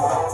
I'm